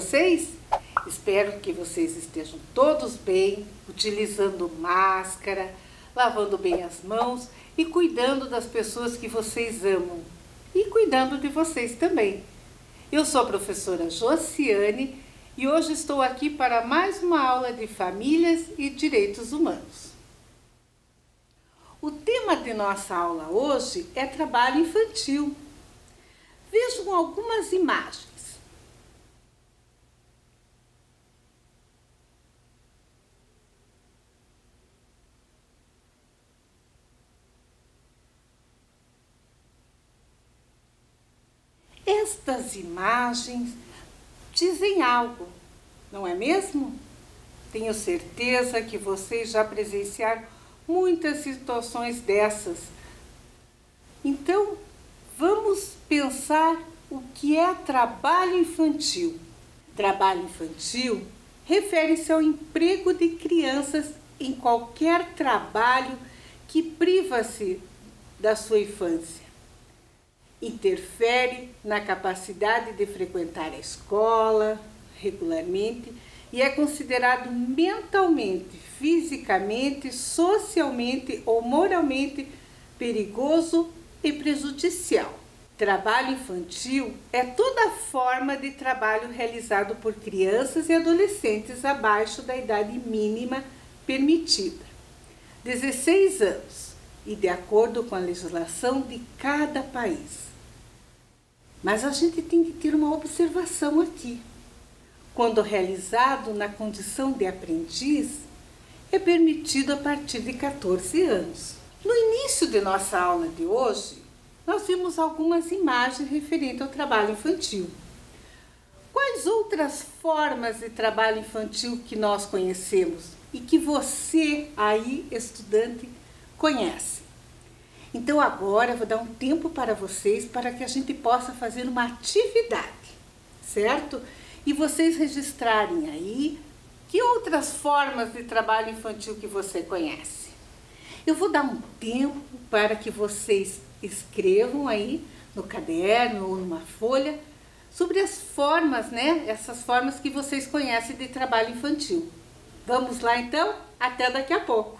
vocês? Espero que vocês estejam todos bem, utilizando máscara, lavando bem as mãos e cuidando das pessoas que vocês amam e cuidando de vocês também. Eu sou a professora Josiane e hoje estou aqui para mais uma aula de famílias e direitos humanos. O tema de nossa aula hoje é trabalho infantil. Vejam algumas imagens. Estas imagens dizem algo, não é mesmo? Tenho certeza que vocês já presenciaram muitas situações dessas. Então, vamos pensar o que é trabalho infantil. Trabalho infantil refere-se ao emprego de crianças em qualquer trabalho que priva-se da sua infância interfere na capacidade de frequentar a escola regularmente e é considerado mentalmente, fisicamente, socialmente ou moralmente perigoso e prejudicial. Trabalho infantil é toda forma de trabalho realizado por crianças e adolescentes abaixo da idade mínima permitida, 16 anos, e de acordo com a legislação de cada país. Mas a gente tem que ter uma observação aqui. Quando realizado na condição de aprendiz, é permitido a partir de 14 anos. No início de nossa aula de hoje, nós vimos algumas imagens referentes ao trabalho infantil. Quais outras formas de trabalho infantil que nós conhecemos e que você aí, estudante, conhece? Então agora eu vou dar um tempo para vocês para que a gente possa fazer uma atividade, certo? E vocês registrarem aí que outras formas de trabalho infantil que você conhece. Eu vou dar um tempo para que vocês escrevam aí no caderno ou numa folha sobre as formas, né? Essas formas que vocês conhecem de trabalho infantil. Vamos lá então? Até daqui a pouco.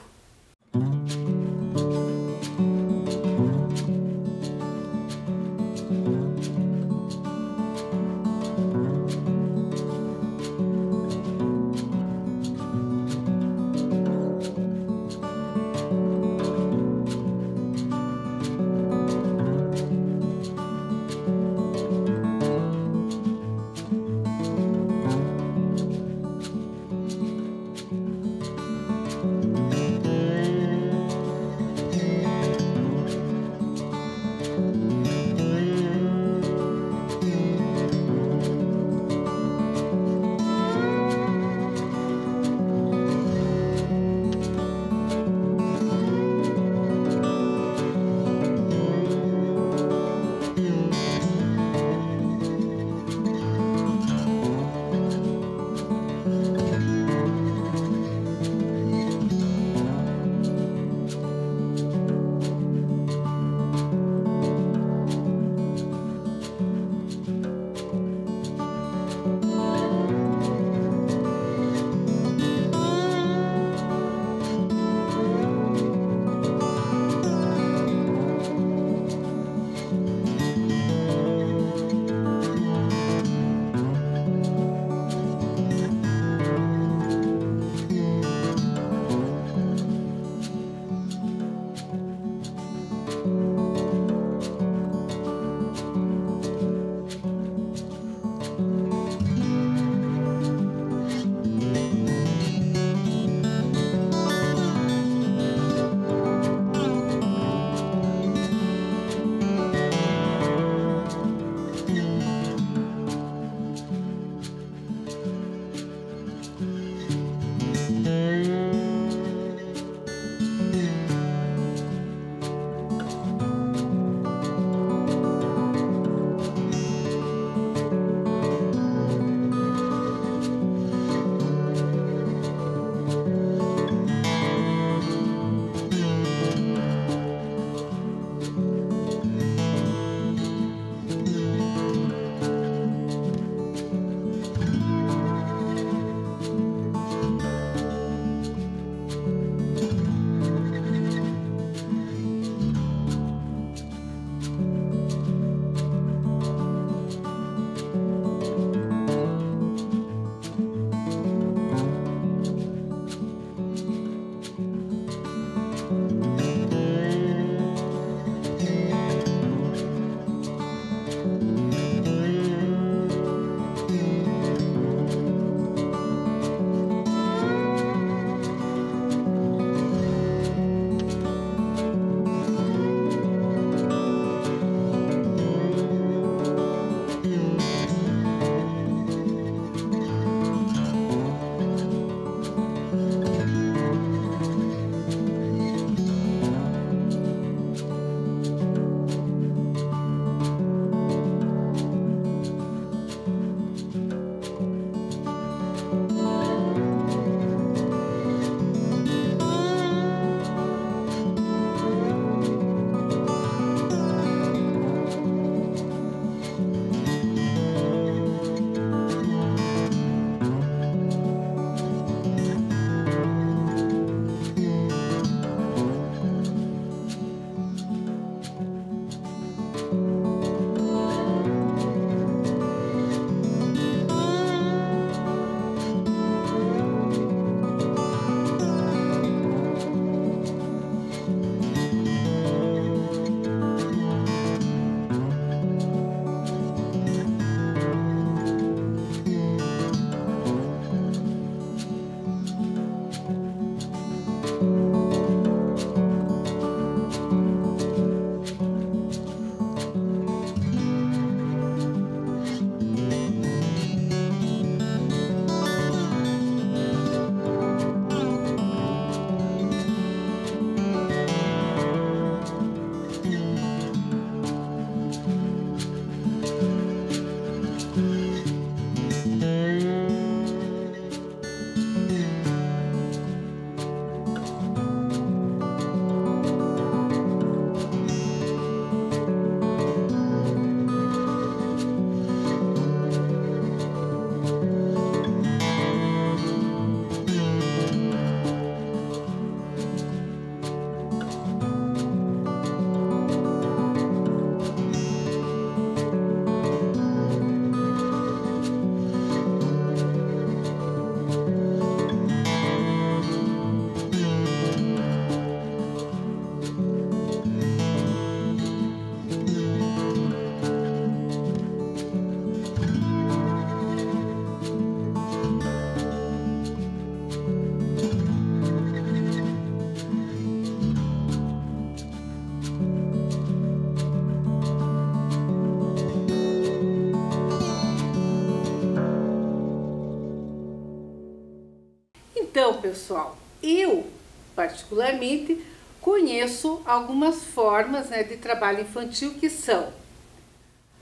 Pessoal, eu particularmente conheço algumas formas né, de trabalho infantil que são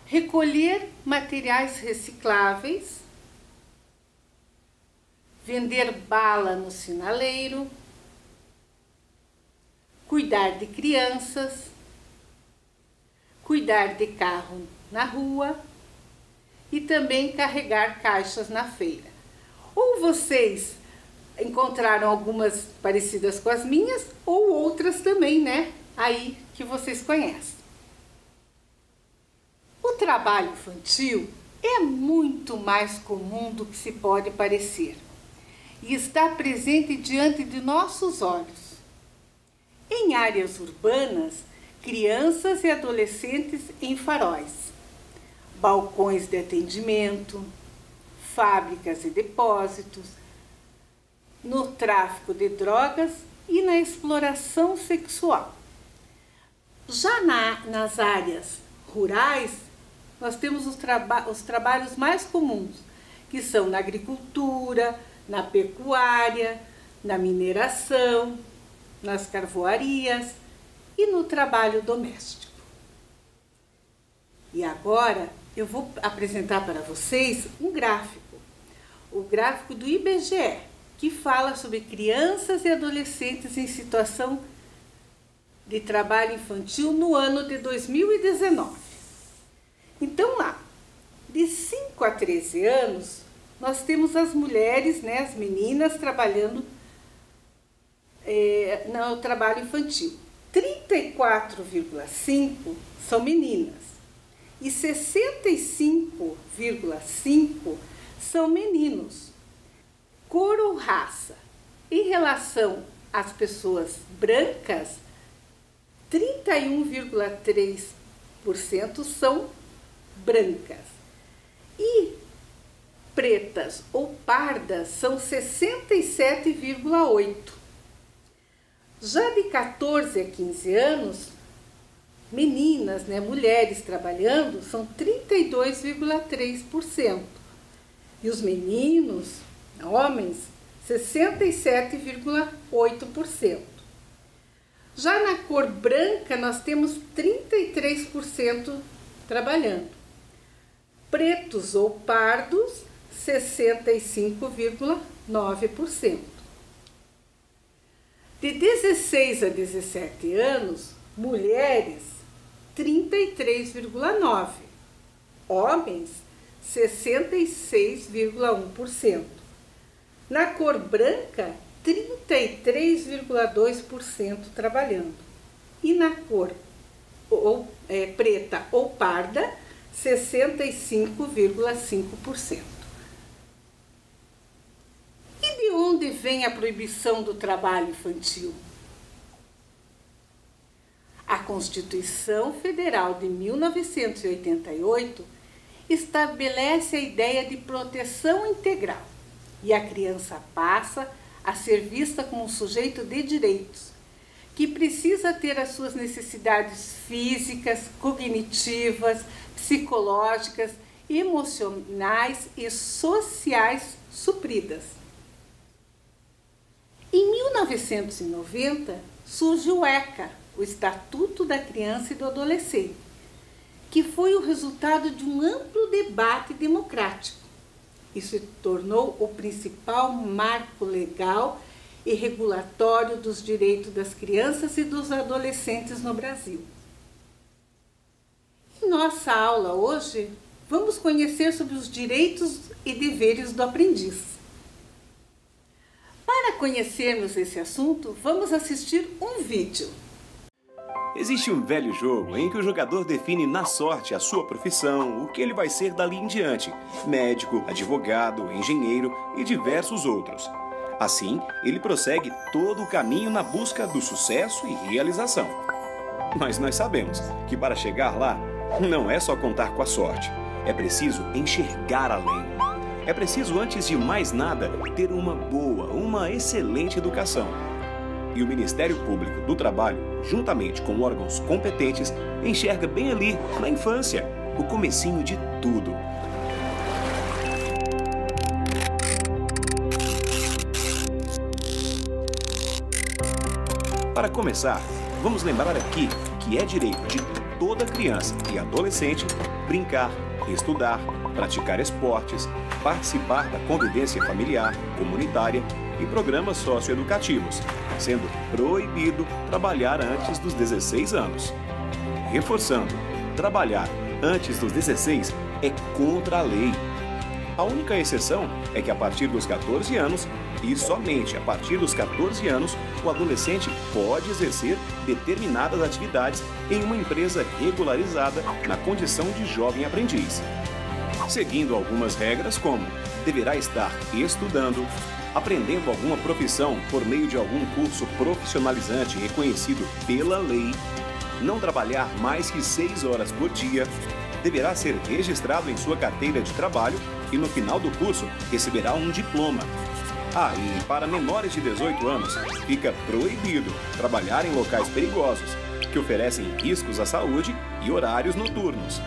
recolher materiais recicláveis, vender bala no sinaleiro, cuidar de crianças, cuidar de carro na rua e também carregar caixas na feira. Ou vocês encontraram algumas parecidas com as minhas ou outras também, né? Aí que vocês conhecem. O trabalho infantil é muito mais comum do que se pode parecer e está presente diante de nossos olhos. Em áreas urbanas, crianças e adolescentes em faróis, balcões de atendimento, fábricas e depósitos, no tráfico de drogas e na exploração sexual. Já na, nas áreas rurais, nós temos os, traba os trabalhos mais comuns, que são na agricultura, na pecuária, na mineração, nas carvoarias e no trabalho doméstico. E agora eu vou apresentar para vocês um gráfico, o gráfico do IBGE, que fala sobre crianças e adolescentes em situação de trabalho infantil no ano de 2019. Então lá, de 5 a 13 anos, nós temos as mulheres, né, as meninas trabalhando é, no trabalho infantil. 34,5 são meninas e 65,5 são meninos cor ou raça. Em relação as pessoas brancas, 31,3% são brancas. E pretas ou pardas são 67,8%. Já de 14 a 15 anos, meninas, né, mulheres trabalhando, são 32,3%. E os meninos, homens, 67,8%. Já na cor branca, nós temos 33% trabalhando. Pretos ou pardos, 65,9%. De 16 a 17 anos, mulheres 33,9%, homens 66,1%. Na cor branca, 33,2% trabalhando. E na cor ou, é, preta ou parda, 65,5%. E de onde vem a proibição do trabalho infantil? A Constituição Federal de 1988 estabelece a ideia de proteção integral e a criança passa a ser vista como um sujeito de direitos, que precisa ter as suas necessidades físicas, cognitivas, psicológicas, emocionais e sociais supridas. Em 1990 surge o ECA, o Estatuto da Criança e do Adolescente, que foi o resultado de um amplo debate democrático e se tornou o principal marco legal e regulatório dos direitos das crianças e dos adolescentes no Brasil. Em nossa aula hoje, vamos conhecer sobre os direitos e deveres do aprendiz. Para conhecermos esse assunto, vamos assistir um vídeo. Existe um velho jogo em que o jogador define na sorte a sua profissão, o que ele vai ser dali em diante: médico, advogado, engenheiro e diversos outros. Assim, ele prossegue todo o caminho na busca do sucesso e realização. Mas nós sabemos que para chegar lá, não é só contar com a sorte, é preciso enxergar além. É preciso, antes de mais nada, ter uma boa, uma excelente educação. E o Ministério Público do Trabalho, juntamente com órgãos competentes, enxerga bem ali, na infância, o comecinho de tudo. Para começar, vamos lembrar aqui que é direito de toda criança e adolescente brincar, estudar, praticar esportes, participar da convivência familiar, comunitária e programas socioeducativos, sendo proibido trabalhar antes dos 16 anos. Reforçando, trabalhar antes dos 16 é contra a lei. A única exceção é que a partir dos 14 anos, e somente a partir dos 14 anos, o adolescente pode exercer determinadas atividades em uma empresa regularizada na condição de jovem aprendiz seguindo algumas regras como deverá estar estudando, aprendendo alguma profissão por meio de algum curso profissionalizante reconhecido pela lei, não trabalhar mais que seis horas por dia, deverá ser registrado em sua carteira de trabalho e no final do curso receberá um diploma. Ah, e para menores de 18 anos, fica proibido trabalhar em locais perigosos, que oferecem riscos à saúde e horários noturnos.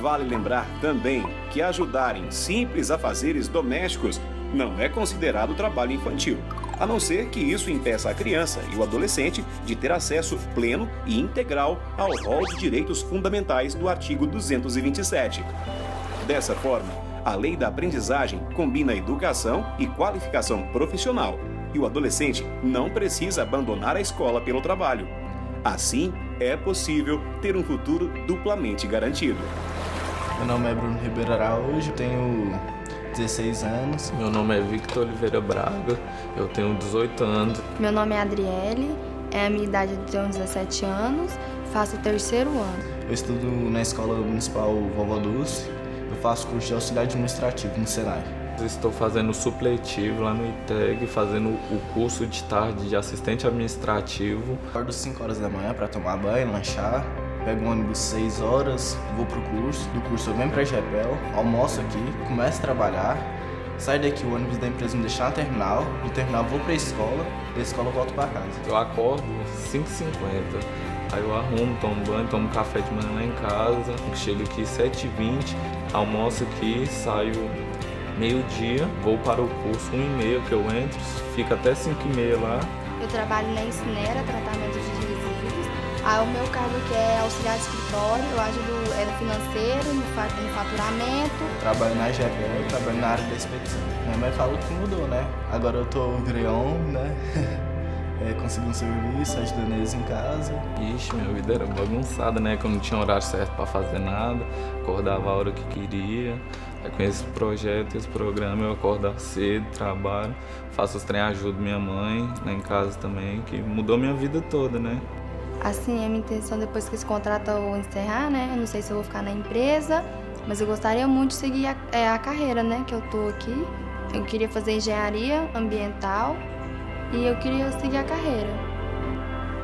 Vale lembrar também que ajudar em simples afazeres domésticos não é considerado trabalho infantil, a não ser que isso impeça a criança e o adolescente de ter acesso pleno e integral ao rol de direitos fundamentais do artigo 227. Dessa forma, a lei da aprendizagem combina educação e qualificação profissional, e o adolescente não precisa abandonar a escola pelo trabalho. Assim, é possível ter um futuro duplamente garantido. Meu nome é Bruno Ribeiro Araújo, tenho 16 anos. Meu nome é Victor Oliveira Braga, eu tenho 18 anos. Meu nome é Adriele, é a minha idade de 17 anos, faço o terceiro ano. Eu estudo na Escola Municipal Vovó Dulce, eu faço curso de auxiliar administrativo no Senai. Estou fazendo supletivo lá no ITEG, fazendo o curso de tarde de assistente administrativo. Acordo 5 horas da manhã para tomar banho, lanchar. Pego um ônibus 6 horas, vou pro curso. Do curso eu venho pra Japel, almoço aqui, começo a trabalhar. Saio daqui, o ônibus da empresa me deixar no terminal. Do terminal vou pra escola, da escola eu volto pra casa. Eu acordo 5h50. Aí eu arrumo, tomo banho, tomo café de manhã lá em casa. Chego aqui 7h20, almoço aqui, saio meio-dia, vou para o curso 1h30 que eu entro, fico até 5h30 lá. Eu trabalho na Incinera, tratamento Aí o meu cargo aqui é auxiliar de escritório, eu ajudo é, no financeiro, no, fa no faturamento. Trabalho na GPL, eu trabalho na área da expedição. Minha mãe falou que mudou, né? Agora eu tô virei né? é, consegui um serviço, ajudando eles em casa. Ixi, minha vida era bagunçada, né? Que eu não tinha horário certo para fazer nada, acordava a hora que queria. Aí com esse projeto, esse programa, eu acordo cedo, trabalho, faço os trem, ajudo minha mãe lá em casa também, que mudou minha vida toda, né? Assim, a minha intenção depois que esse contrato eu encerrar, né? Eu não sei se eu vou ficar na empresa, mas eu gostaria muito de seguir a, é, a carreira, né? Que eu tô aqui. Eu queria fazer engenharia ambiental e eu queria seguir a carreira.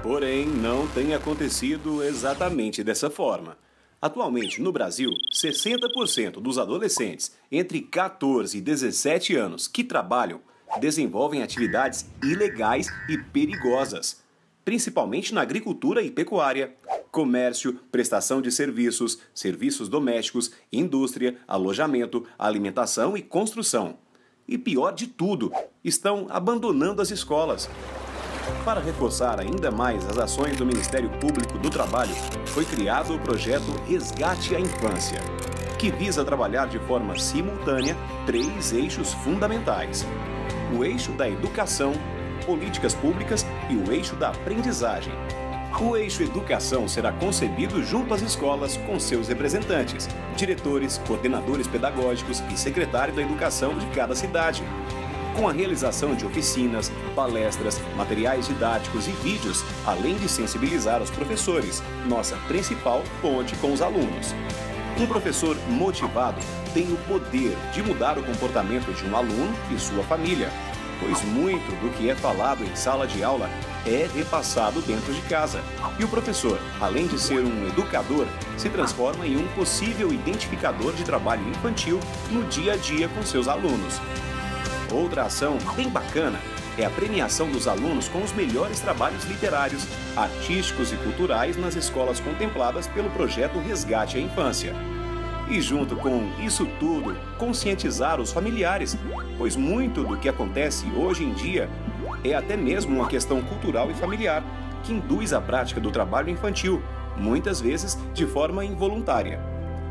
Porém, não tem acontecido exatamente dessa forma. Atualmente, no Brasil, 60% dos adolescentes entre 14 e 17 anos que trabalham desenvolvem atividades ilegais e perigosas, principalmente na agricultura e pecuária, comércio, prestação de serviços, serviços domésticos, indústria, alojamento, alimentação e construção. E pior de tudo, estão abandonando as escolas. Para reforçar ainda mais as ações do Ministério Público do Trabalho, foi criado o projeto Resgate à Infância, que visa trabalhar de forma simultânea três eixos fundamentais: o eixo da educação, políticas públicas e o eixo da aprendizagem. O eixo educação será concebido junto às escolas com seus representantes, diretores, coordenadores pedagógicos e secretário da educação de cada cidade, com a realização de oficinas, palestras, materiais didáticos e vídeos, além de sensibilizar os professores, nossa principal ponte com os alunos. Um professor motivado tem o poder de mudar o comportamento de um aluno e sua família, pois muito do que é falado em sala de aula é repassado dentro de casa. E o professor, além de ser um educador, se transforma em um possível identificador de trabalho infantil no dia a dia com seus alunos. Outra ação bem bacana é a premiação dos alunos com os melhores trabalhos literários, artísticos e culturais nas escolas contempladas pelo projeto Resgate à Infância. E junto com isso tudo, conscientizar os familiares, pois muito do que acontece hoje em dia é até mesmo uma questão cultural e familiar, que induz a prática do trabalho infantil, muitas vezes de forma involuntária.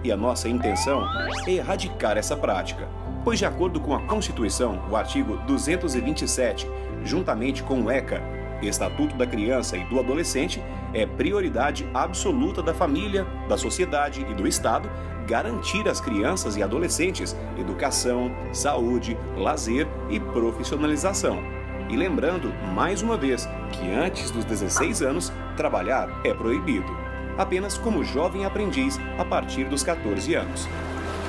E a nossa intenção é erradicar essa prática, pois, de acordo com a Constituição, o artigo 227, juntamente com o ECA, Estatuto da Criança e do Adolescente, é prioridade absoluta da família, da sociedade e do Estado garantir às crianças e adolescentes educação, saúde, lazer e profissionalização. E lembrando, mais uma vez, que antes dos 16 anos, trabalhar é proibido, apenas como jovem aprendiz a partir dos 14 anos.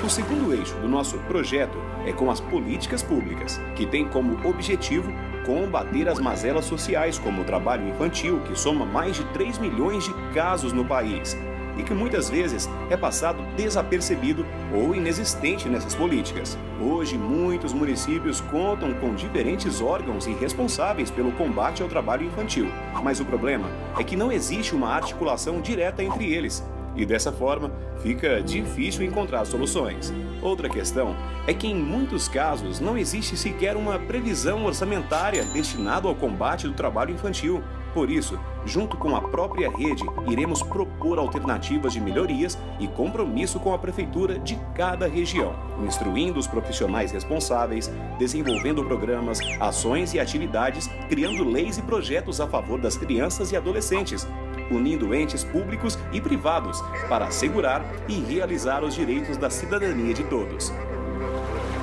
O segundo eixo do nosso projeto é com as políticas públicas, que tem como objetivo combater as mazelas sociais, como o trabalho infantil, que soma mais de 3 milhões de casos no país, e que muitas vezes é passado desapercebido ou inexistente nessas políticas. Hoje, muitos municípios contam com diferentes órgãos e responsáveis pelo combate ao trabalho infantil, mas o problema é que não existe uma articulação direta entre eles. E dessa forma, fica difícil encontrar soluções. Outra questão é que, em muitos casos, não existe sequer uma previsão orçamentária destinada ao combate do trabalho infantil. Por isso, junto com a própria rede, iremos propor alternativas de melhorias e compromisso com a prefeitura de cada região, instruindo os profissionais responsáveis, desenvolvendo programas, ações e atividades, criando leis e projetos a favor das crianças e adolescentes, unindo entes públicos e privados para assegurar e realizar os direitos da cidadania de todos.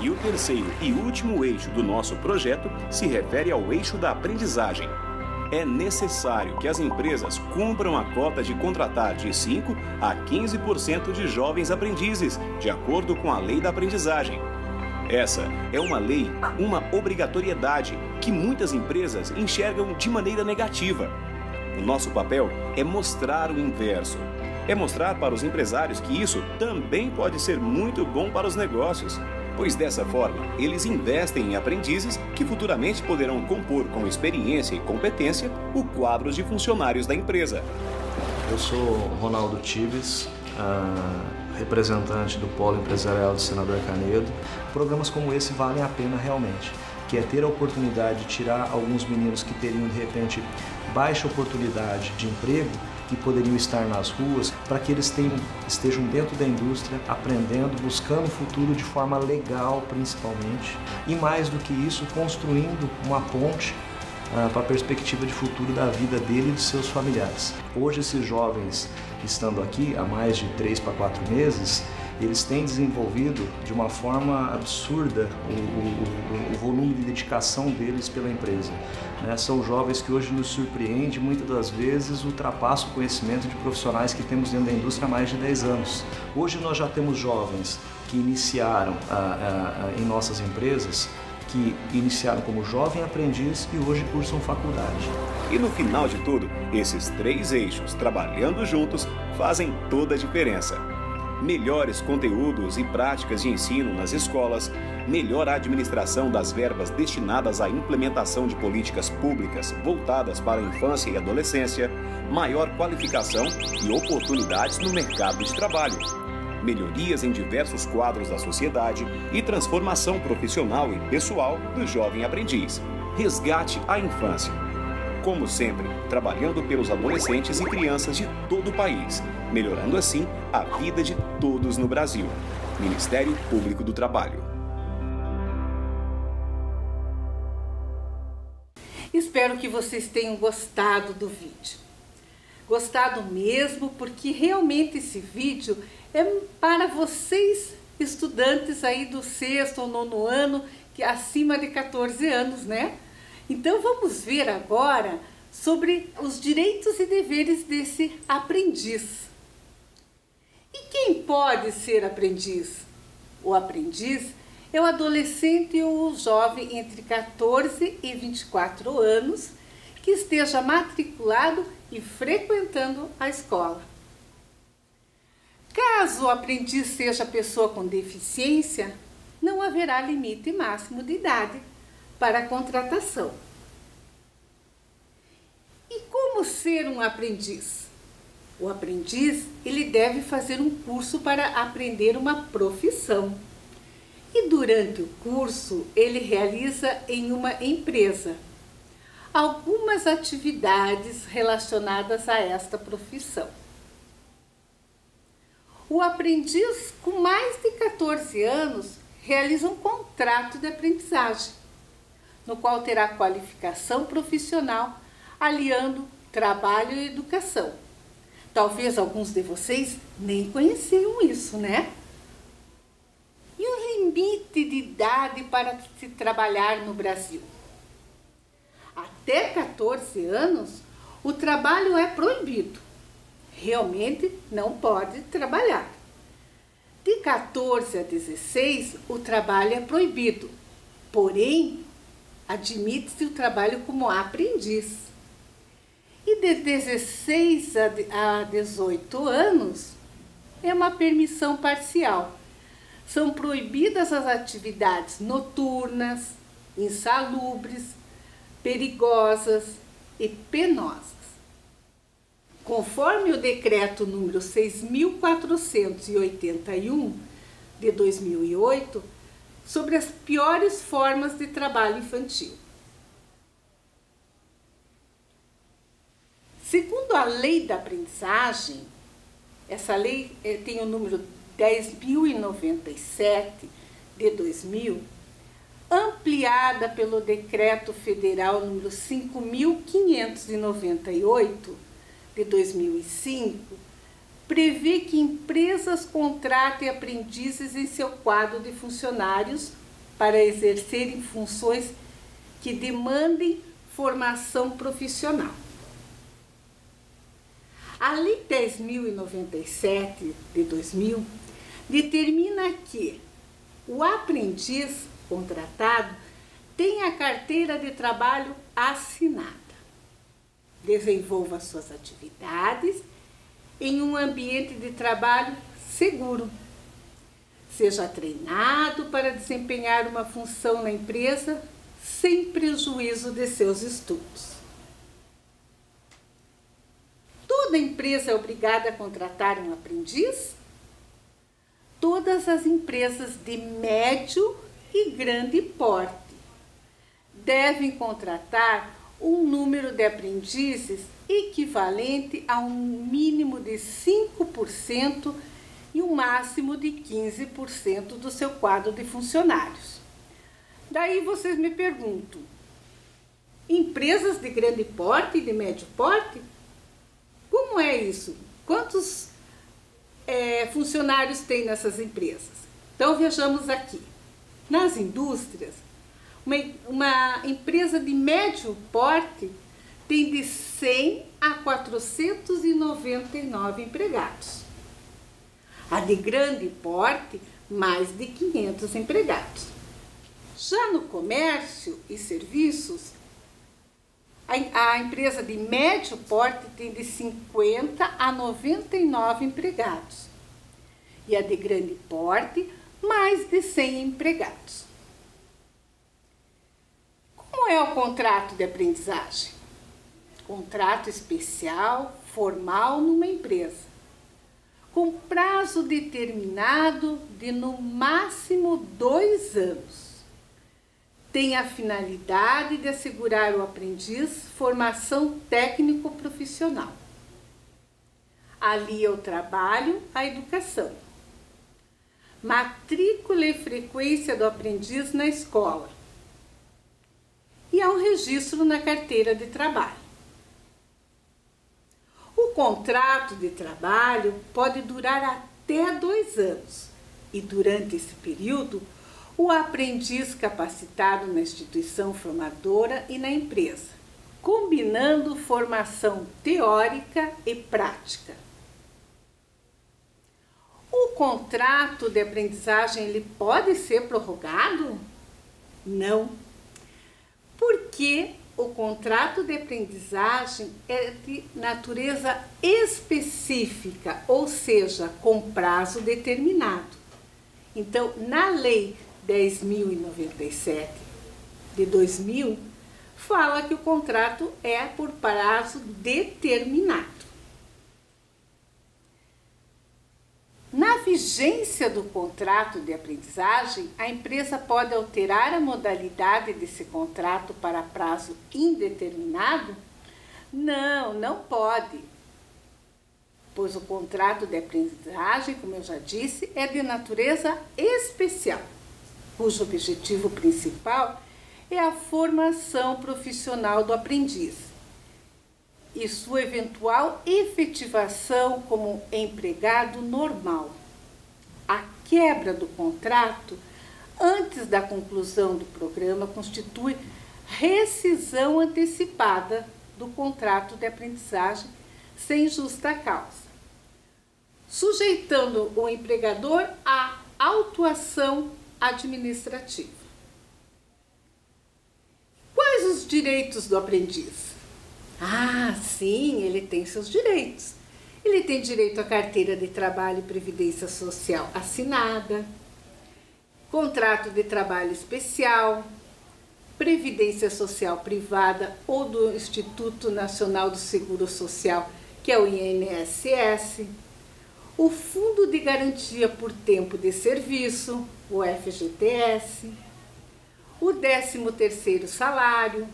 E o terceiro e último eixo do nosso projeto se refere ao eixo da aprendizagem é necessário que as empresas cumpram a cota de contratar de 5 a 15% de jovens aprendizes, de acordo com a lei da aprendizagem. Essa é uma lei, uma obrigatoriedade que muitas empresas enxergam de maneira negativa. O nosso papel é mostrar o inverso. É mostrar para os empresários que isso também pode ser muito bom para os negócios, pois dessa forma eles investem em aprendizes que futuramente poderão compor com experiência e competência o quadro de funcionários da empresa. Eu sou Ronaldo Tibes, representante do Polo Empresarial do Senador Canedo. Programas como esse valem a pena realmente, que é ter a oportunidade de tirar alguns meninos que teriam de repente baixa oportunidade de emprego que poderiam estar nas ruas, para que eles tenham, estejam dentro da indústria, aprendendo, buscando o futuro de forma legal, principalmente, e mais do que isso, construindo uma ponte ah, para a perspectiva de futuro da vida dele e de seus familiares. Hoje, esses jovens estando aqui há mais de três para quatro meses, eles têm desenvolvido de uma forma absurda o, o, o, volume de dedicação deles pela empresa. Né? São jovens que hoje nos surpreende, muitas das vezes ultrapassam o conhecimento de profissionais que temos dentro da indústria há mais de 10 anos. Hoje nós já temos jovens que iniciaram ah, ah, ah, em nossas empresas que iniciaram como jovem aprendiz e hoje cursam faculdade. E no final de tudo, esses três eixos trabalhando juntos fazem toda a diferença. Melhores conteúdos e práticas de ensino nas escolas, melhor administração das verbas destinadas à implementação de políticas públicas voltadas para a infância e adolescência, maior qualificação e oportunidades no mercado de trabalho melhorias em diversos quadros da sociedade e transformação profissional e pessoal do jovem aprendiz. Resgate à infância. Como sempre, trabalhando pelos adolescentes e crianças de todo o país, melhorando assim a vida de todos no Brasil. Ministério Público do Trabalho. Espero que vocês tenham gostado do vídeo. Gostado mesmo, porque realmente esse vídeo é para vocês, estudantes aí do sexto ou nono ano, que acima de 14 anos, né? Então vamos ver agora sobre os direitos e deveres desse aprendiz. E quem pode ser aprendiz? O aprendiz é o adolescente ou o jovem entre 14 e 24 anos que esteja matriculado e frequentando a escola. Caso o aprendiz seja pessoa com deficiência, não haverá limite máximo de idade para a contratação. E como ser um aprendiz? O aprendiz, ele deve fazer um curso para aprender uma profissão. E durante o curso, ele realiza em uma empresa algumas atividades relacionadas a esta profissão. O aprendiz com mais de 14 anos realiza um contrato de aprendizagem, no qual terá qualificação profissional, aliando trabalho e educação. Talvez alguns de vocês nem conheciam isso, né? E o limite de idade para se trabalhar no Brasil? Até 14 anos, o trabalho é proibido realmente não pode trabalhar. De 14 a 16, o trabalho é proibido, porém, admite-se o trabalho como aprendiz. E de 16 a 18 anos, é uma permissão parcial. São proibidas as atividades noturnas, insalubres, perigosas e penosas. Conforme o decreto número 6481 de 2008, sobre as piores formas de trabalho infantil. Segundo a lei da aprendizagem, essa lei eh, tem o número 10.097 de 2000, ampliada pelo decreto federal número 5.598 de 2005 prevê que empresas contratem aprendizes em seu quadro de funcionários para exercerem funções que demandem formação profissional. A Lei 10.097 de 2000 determina que o aprendiz contratado tem a carteira de trabalho assinada. Desenvolva suas atividades em um ambiente de trabalho seguro. Seja treinado para desempenhar uma função na empresa sem prejuízo de seus estudos. Toda empresa é obrigada a contratar um aprendiz? Todas as empresas de médio e grande porte devem contratar um número de aprendizes equivalente a um mínimo de 5% e um máximo de 15% do seu quadro de funcionários. Daí vocês me perguntam: empresas de grande porte e de médio porte? Como é isso? Quantos é, funcionários tem nessas empresas? Então vejamos aqui. Nas indústrias, uma, uma empresa de médio porte tem de 100 a 499 empregados. A de grande porte, mais de 500 empregados. Já no comércio e serviços, a, empresa de médio porte tem de 50 a 99 empregados. E a de grande porte, mais de 100 empregados. Como é o contrato de aprendizagem? Contrato especial, formal numa empresa, com prazo determinado de no máximo dois anos tem a finalidade de assegurar ao aprendiz formação técnico-profissional. Ali é o trabalho, a educação. Matrícula e frequência do aprendiz na escola. E há um registro na carteira de trabalho. O contrato de trabalho pode durar até dois anos e, durante esse período, o aprendiz capacitado na instituição formadora e na empresa, combinando formação teórica e prática. O contrato de aprendizagem ele pode ser prorrogado? Não. Porque o contrato de aprendizagem é de natureza específica, ou seja, com prazo determinado. Então, na lei 10.097 de 2000 fala que o contrato é por prazo determinado. Na vigência do contrato de aprendizagem, a empresa pode alterar a modalidade desse contrato para prazo indeterminado? Não, não pode pois o contrato de aprendizagem, como eu já disse, é de natureza especial cujo objetivo principal é a formação profissional do aprendiz e sua eventual efetivação como empregado normal. A quebra do contrato antes da conclusão do programa constitui rescisão antecipada do contrato de aprendizagem sem justa causa, sujeitando o empregador à autuação administrativa. Quais os direitos do aprendiz? Ah, sim, ele tem seus direitos. Ele tem direito à carteira de trabalho e previdência social assinada, contrato de trabalho especial, previdência social privada ou do Instituto Nacional do Seguro Social, que é o INSS, o Fundo de Garantia por Tempo de Serviço, o FGTS, o 13º salário,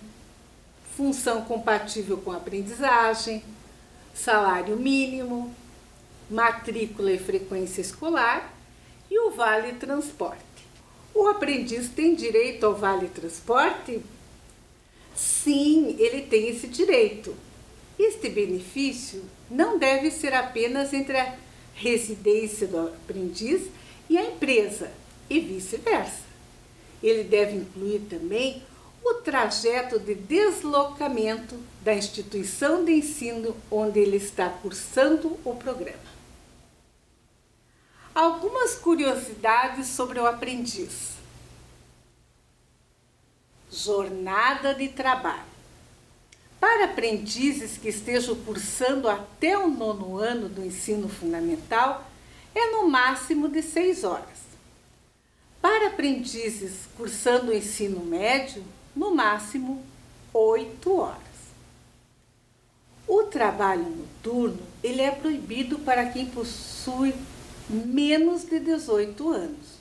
função compatível com aprendizagem, salário mínimo, matrícula e frequência escolar e o vale transporte. O aprendiz tem direito ao vale transporte? Sim, ele tem esse direito. Este benefício não deve ser apenas entre a residência do aprendiz e a empresa, e vice-versa. Ele deve incluir também o trajeto de deslocamento da instituição de ensino onde ele está cursando o programa. Algumas curiosidades sobre o aprendiz. Jornada de trabalho. Para aprendizes que estejam cursando até o nono ano do ensino fundamental, é no máximo de seis horas. Para aprendizes cursando o ensino médio, no máximo oito horas. O trabalho noturno ele é proibido para quem possui menos de 18 anos.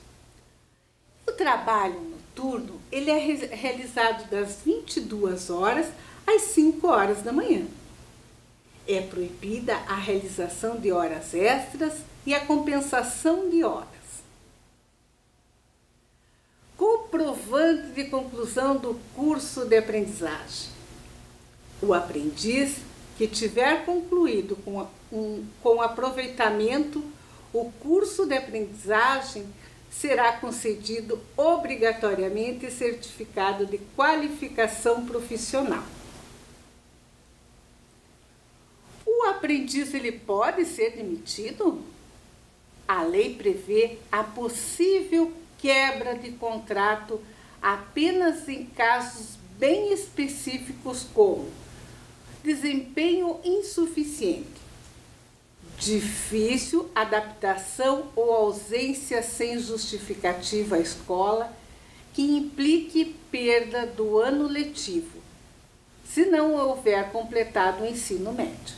O trabalho noturno ele é realizado das 22 horas às 5 horas da manhã. É proibida a realização de horas extras e a compensação de horas. Comprovante de conclusão do curso de aprendizagem. O aprendiz que tiver concluído com, um, com aproveitamento o curso de aprendizagem será concedido obrigatoriamente certificado de qualificação profissional. O aprendiz ele pode ser demitido? A lei prevê a possível quebra de contrato apenas em casos bem específicos como desempenho insuficiente, difícil adaptação ou ausência sem justificativa à escola que implique perda do ano letivo, se não houver completado o ensino médio.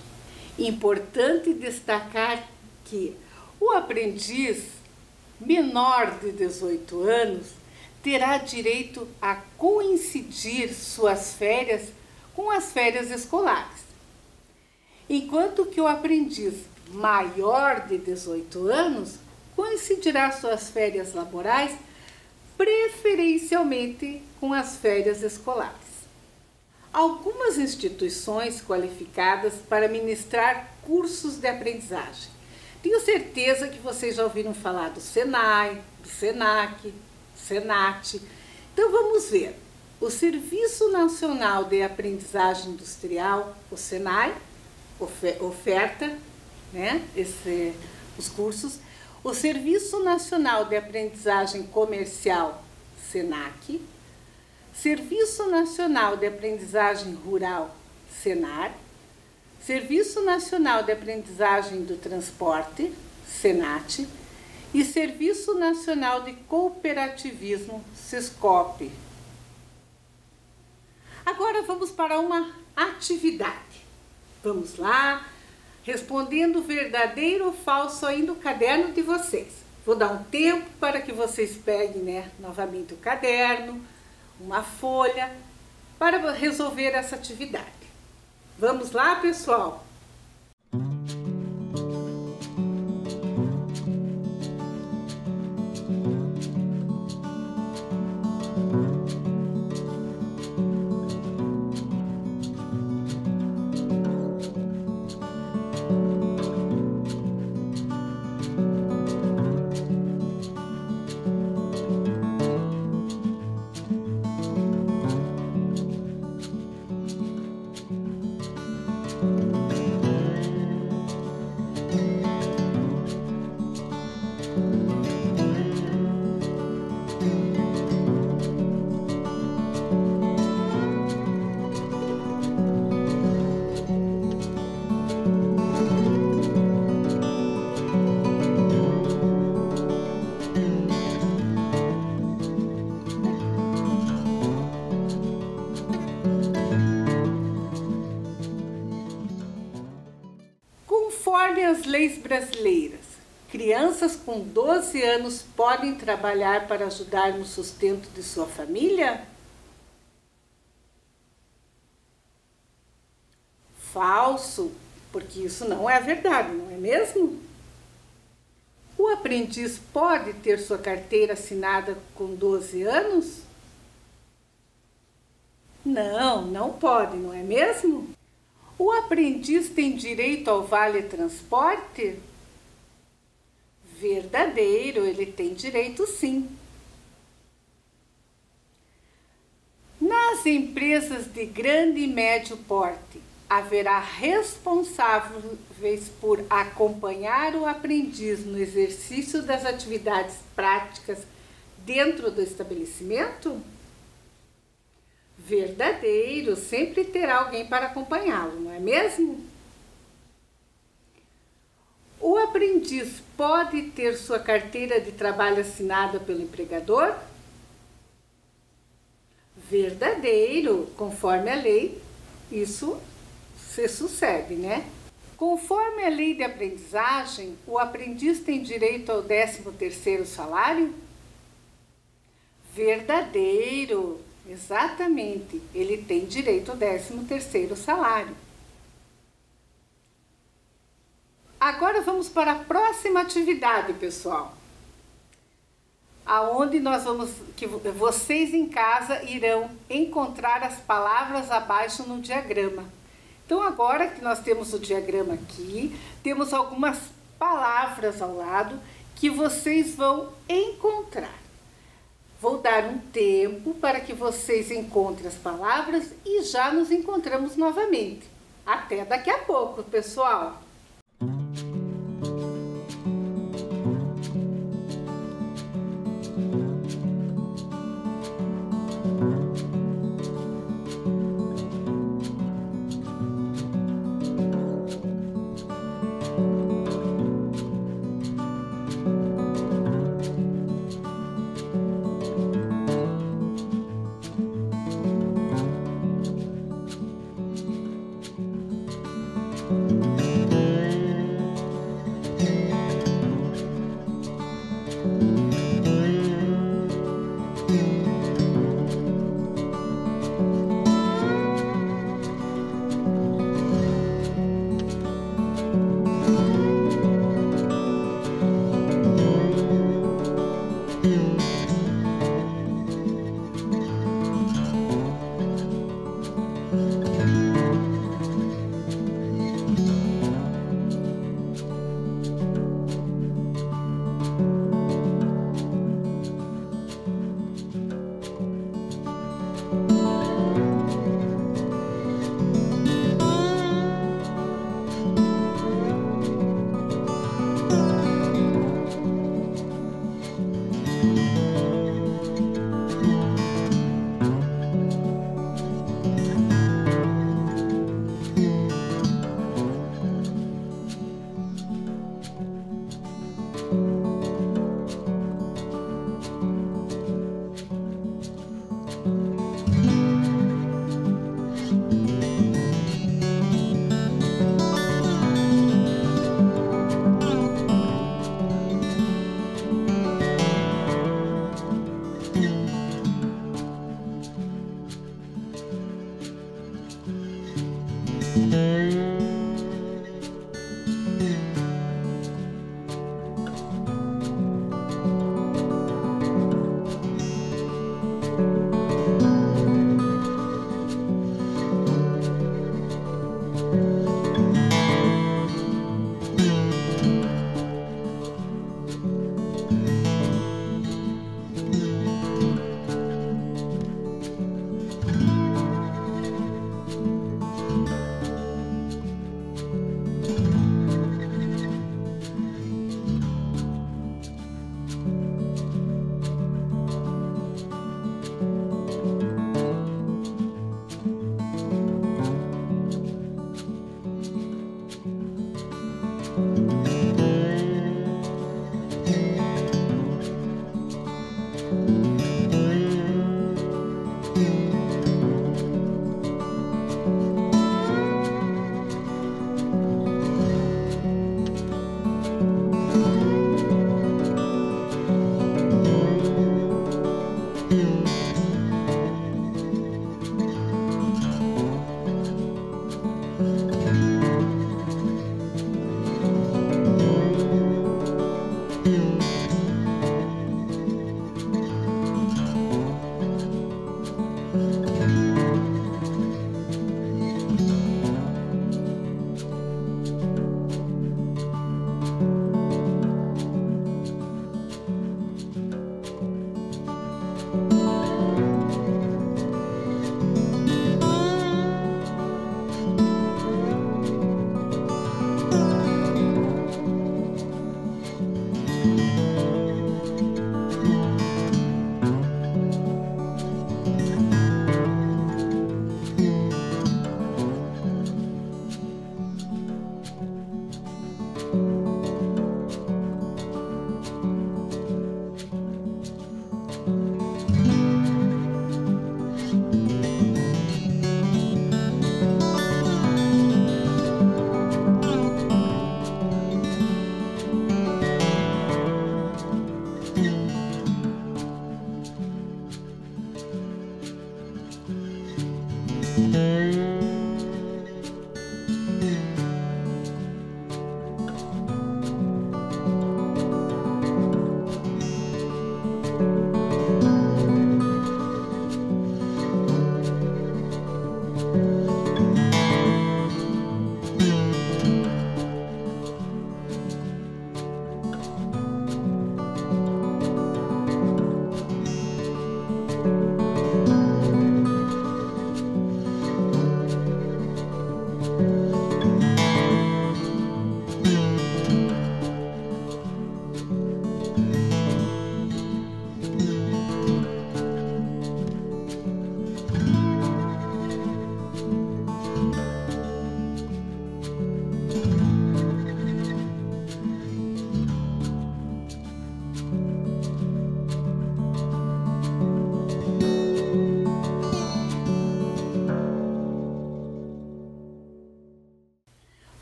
Importante destacar que o aprendiz menor de 18 anos terá direito a coincidir suas férias com as férias escolares. Enquanto que o aprendiz maior de 18 anos coincidirá suas férias laborais preferencialmente com as férias escolares. Algumas instituições qualificadas para ministrar cursos de aprendizagem. Tenho certeza que vocês já ouviram falar do Senai, do Senac, Senat. Então vamos ver o Serviço Nacional de Aprendizagem Industrial, o SENAI, oferta né, esse, os cursos. O Serviço Nacional de Aprendizagem Comercial, SENAC. Serviço Nacional de Aprendizagem Rural, SENAR. Serviço Nacional de Aprendizagem do Transporte, SENAT. E Serviço Nacional de Cooperativismo, SESCOP, Agora vamos para uma atividade. Vamos lá, respondendo verdadeiro ou falso aí no caderno de vocês. Vou dar um tempo para que vocês peguem né, novamente o caderno, uma folha, para resolver essa atividade. Vamos lá, pessoal? Brasileiras, crianças com 12 anos podem trabalhar para ajudar no sustento de sua família? Falso, porque isso não é verdade, não é mesmo? O aprendiz pode ter sua carteira assinada com 12 anos? Não, não pode, não é mesmo? O aprendiz tem direito ao vale transporte? Verdadeiro, ele tem direito sim. Nas empresas de grande e médio porte, haverá responsáveis por acompanhar o aprendiz no exercício das atividades práticas dentro do estabelecimento? Verdadeiro, sempre terá alguém para acompanhá-lo, não é mesmo? O aprendiz pode ter sua carteira de trabalho assinada pelo empregador? Verdadeiro, conforme a lei, isso se sucede, né? Conforme a lei de aprendizagem, o aprendiz tem direito ao 13º salário? Verdadeiro, exatamente. Ele tem direito ao 13º salário. Agora vamos para a próxima atividade, pessoal. Aonde nós vamos que vocês em casa irão encontrar as palavras abaixo no diagrama. Então agora que nós temos o diagrama aqui, temos algumas palavras ao lado que vocês vão encontrar. Vou dar um tempo para que vocês encontrem as palavras e já nos encontramos novamente. Até daqui a pouco, pessoal!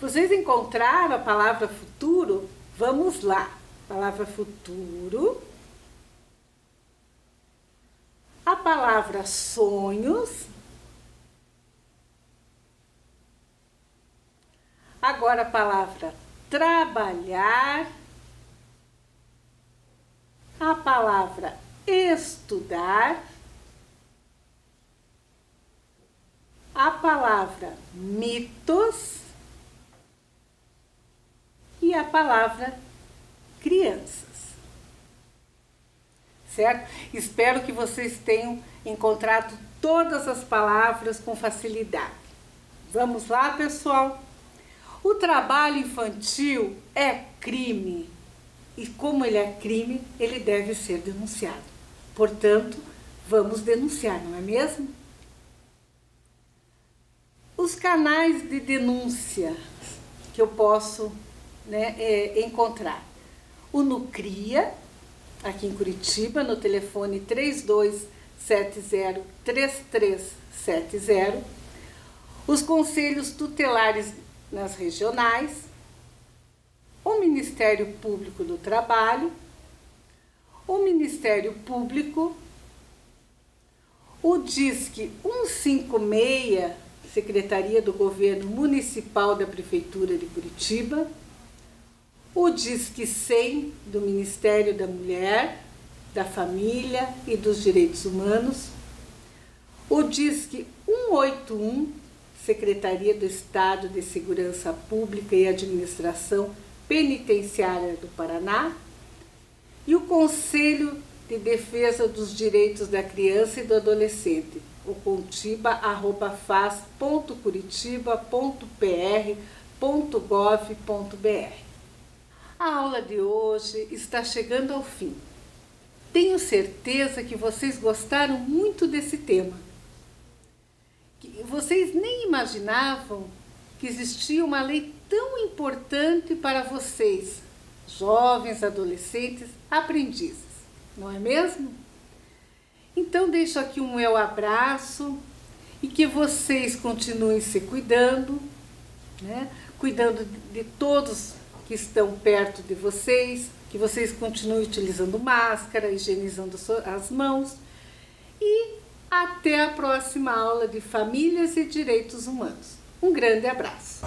Vocês encontraram a palavra futuro? Vamos lá. Palavra futuro. A palavra sonhos. Agora a palavra trabalhar. A palavra estudar. A palavra mitos e a palavra crianças. Certo? Espero que vocês tenham encontrado todas as palavras com facilidade. Vamos lá, pessoal? O trabalho infantil é crime. E como ele é crime, ele deve ser denunciado. Portanto, vamos denunciar, não é mesmo? Os canais de denúncia que eu posso né, é, encontrar. O Nucria, aqui em Curitiba, no telefone 3270-3370. Os conselhos tutelares nas regionais. O Ministério Público do Trabalho. O Ministério Público. O DISC 156, Secretaria do Governo Municipal da Prefeitura de Curitiba o Disque 100 do Ministério da Mulher, da Família e dos Direitos Humanos, o Disque 181, Secretaria do Estado de Segurança Pública e Administração Penitenciária do Paraná, e o Conselho de Defesa dos Direitos da Criança e do Adolescente, o contiba.faz.curitiba.pr.gov.br. A aula de hoje está chegando ao fim. Tenho certeza que vocês gostaram muito desse tema. Que vocês nem imaginavam que existia uma lei tão importante para vocês, jovens, adolescentes, aprendizes, não é mesmo? Então deixo aqui um meu abraço e que vocês continuem se cuidando, né? cuidando de todos que estão perto de vocês, que vocês continuem utilizando máscara, higienizando as mãos e até a próxima aula de Famílias e Direitos Humanos. Um grande abraço.